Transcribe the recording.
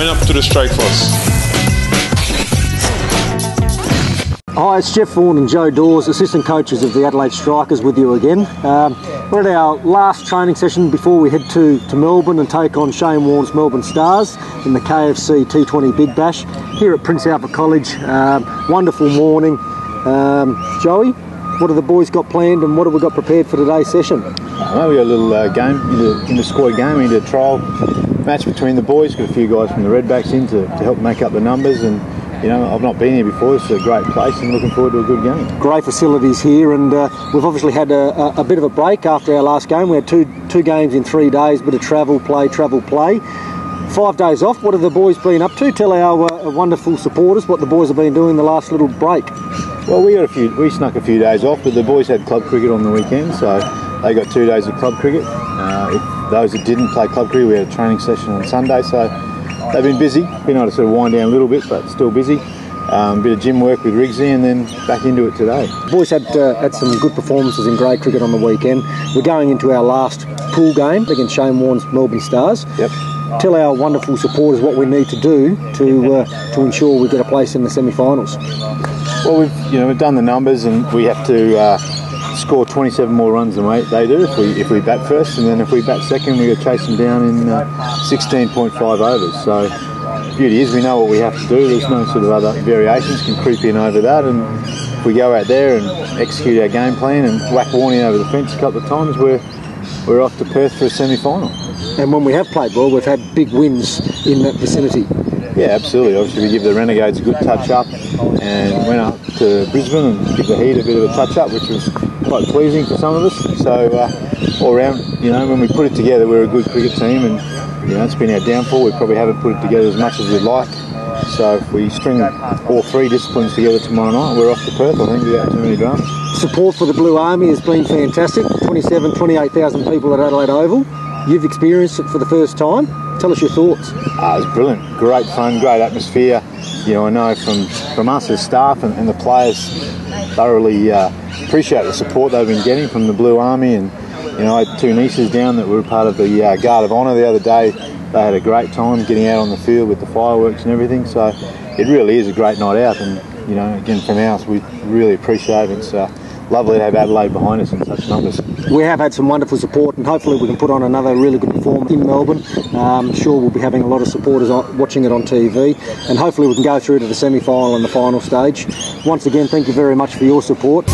Join up to the strike force. Hi, it's Jeff Vaughan and Joe Dawes, assistant coaches of the Adelaide Strikers, with you again. Um, we're at our last training session before we head to, to Melbourne and take on Shane Warne's Melbourne Stars in the KFC T20 Big Bash here at Prince Alfred College. Um, wonderful morning. Um, Joey, what have the boys got planned and what have we got prepared for today's session? Well, we got a little uh, game, in the squad game, into a trial match between the boys. Got a few guys from the Redbacks in to, to help make up the numbers and you know, I've not been here before. It's a great place and looking forward to a good game. Great facilities here, and uh, we've obviously had a, a, a, bit of a break after our last game. We had two two games in three days, bit of travel, play, travel, play. Five days off. What have the boys been up to? Tell our uh, wonderful supporters what the boys have been doing the last little break. Well, we got a few. We snuck a few days off, but the boys had club cricket on the weekend, so they got two days of club cricket. Uh, those that didn't play club cricket, we had a training session on Sunday, so they've been busy. Been able to sort of wind down a little bit, but still busy. Um, bit of gym work with Rigsy, and then back into it today. The Boys had uh, had some good performances in grade cricket on the weekend. We're going into our last pool game against Shane Warne's Melbourne Stars. Yep. Tell our wonderful supporters what we need to do to uh, to ensure we get a place in the semi-finals. Well, we've you know we've done the numbers, and we have to. Uh, score 27 more runs than they do if we if we bat first, and then if we bat second, we got to chase them down in uh, 16.5 overs. So the beauty is we know what we have to do. There's no sort of other variations can creep in over that, and if we go out there and execute our game plan and whack Warnie over the fence a couple of times, we're we're off to Perth for a semi-final. And when we have played well, we've had big wins in that vicinity. Yeah, absolutely. Obviously, we give the Renegades a good touch up and went up to Brisbane and give the Heat a bit of a touch up, which was quite pleasing for some of us. So uh, all around, you know, when we put it together, we're a good cricket team, and you know, it's been our downfall. We probably haven't put it together as much as we'd like. So if we string all three disciplines together tomorrow night, we're off to Perth, I think, without too many dramas. Support for the Blue Army has been fantastic. 27, 28,000 people at Adelaide Oval. You've experienced it for the first time. Tell us your thoughts. Uh, brilliant. Great fun, great atmosphere. You know, I know from, from us as staff and, and the players thoroughly uh, appreciate the support they've been getting from the Blue Army and you know, I had two nieces down that were part of the uh, Guard of Honour the other day. They had a great time getting out on the field with the fireworks and everything. So it really is a great night out. And, you know, again, from ours, we really appreciate it. It's uh, lovely to have Adelaide behind us in such numbers. We have had some wonderful support, and hopefully we can put on another really good performance in Melbourne. Um, sure, we'll be having a lot of supporters watching it on TV, and hopefully we can go through to the semi-final and the final stage. Once again, thank you very much for your support.